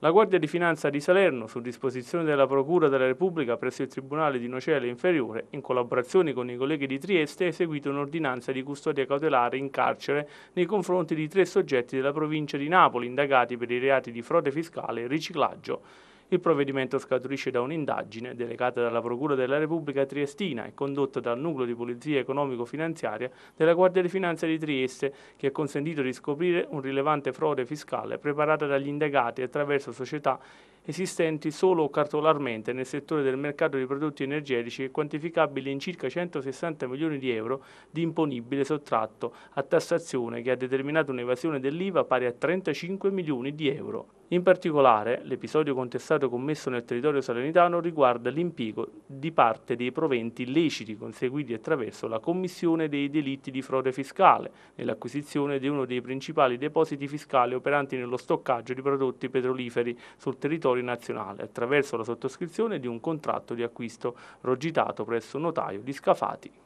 La Guardia di Finanza di Salerno, su disposizione della Procura della Repubblica presso il Tribunale di Nocele Inferiore, in collaborazione con i colleghi di Trieste, ha eseguito un'ordinanza di custodia cautelare in carcere nei confronti di tre soggetti della provincia di Napoli indagati per i reati di frode fiscale e riciclaggio. Il provvedimento scaturisce da un'indagine delegata dalla Procura della Repubblica Triestina e condotta dal Nucleo di Polizia Economico-Finanziaria della Guardia di Finanza di Trieste, che ha consentito di scoprire un rilevante frode fiscale preparata dagli indagati attraverso società esistenti solo cartolarmente nel settore del mercato di prodotti energetici e quantificabili in circa 160 milioni di euro di imponibile sottratto a tassazione che ha determinato un'evasione dell'IVA pari a 35 milioni di euro. In particolare, l'episodio contestato commesso nel territorio salernitano riguarda l'impiego di parte dei proventi illeciti conseguiti attraverso la commissione dei delitti di frode fiscale nell'acquisizione di uno dei principali depositi fiscali operanti nello stoccaggio di prodotti petroliferi sul territorio nazionale attraverso la sottoscrizione di un contratto di acquisto rogitato presso un notaio di Scafati.